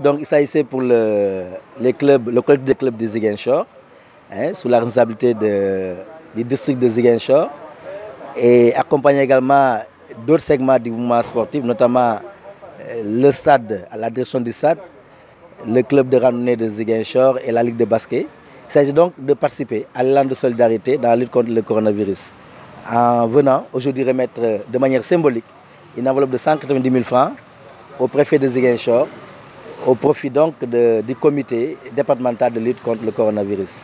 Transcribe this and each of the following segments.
Donc il s'agissait pour le, les clubs, le des clubs de Ziguinchor, hein, sous la responsabilité de, du district de Ziguinchor, et accompagner également d'autres segments du mouvement sportif, notamment le stade, à la direction du stade, le club de randonnée de Ziguinchor et la Ligue de basket. Il s'agit donc de participer à l'élan de solidarité dans la lutte contre le coronavirus. En venant aujourd'hui remettre de manière symbolique une enveloppe de 190 000 francs au préfet de Ziguinchor, au profit donc du comité départemental de lutte contre le coronavirus.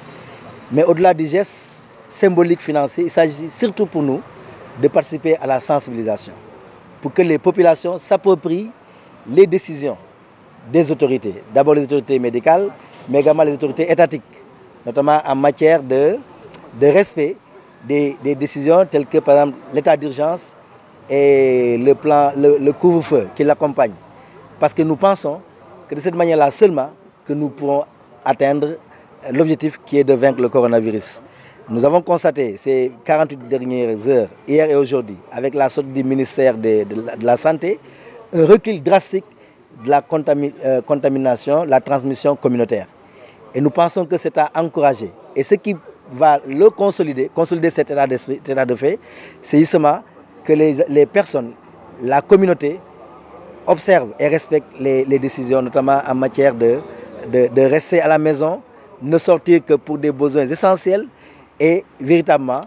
Mais au-delà du geste symbolique financier, il s'agit surtout pour nous de participer à la sensibilisation, pour que les populations s'approprient les décisions des autorités. D'abord les autorités médicales, mais également les autorités étatiques, notamment en matière de, respect des, décisions telles que par exemple l'état d'urgence et le, plan, le couvre-feu qui l'accompagne. Parce que nous pensons de cette manière-là seulement que nous pourrons atteindre l'objectif qui est de vaincre le coronavirus. Nous avons constaté ces 48 dernières heures, hier et aujourd'hui, avec la sortie du ministère de, la, Santé, un recul drastique de la euh, contamination, la transmission communautaire. Et nous pensons que c'est à encourager. Et ce qui va le consolider, consolider cet état, de fait, c'est justement que les, personnes, la communauté, observent et respectent les, décisions, notamment en matière de, rester à la maison, ne sortir que pour des besoins essentiels et véritablement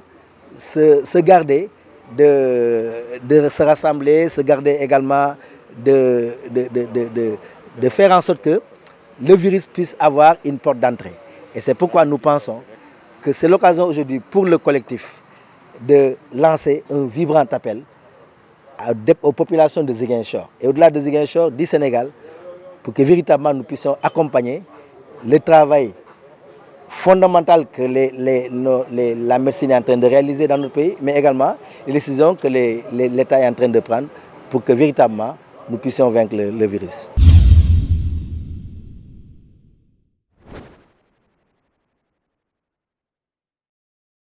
se, garder de, se rassembler, se garder également de, de, faire en sorte que le virus puisse avoir une porte d'entrée. Et c'est pourquoi nous pensons que c'est l'occasion aujourd'hui pour le collectif de lancer un vibrant appel aux populations de Ziguinchor et au-delà de Ziguinchor, du Sénégal, pour que véritablement nous puissions accompagner le travail fondamental que la médecine est en train de réaliser dans notre pays, mais également les décisions que l'État est en train de prendre pour que véritablement nous puissions vaincre le virus.